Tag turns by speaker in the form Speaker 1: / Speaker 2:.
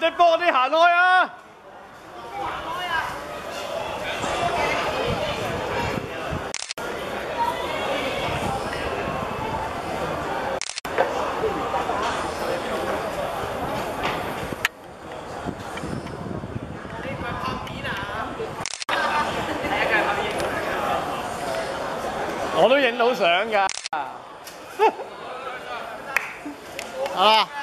Speaker 1: 你行開啊！我都影到相㗎。啊！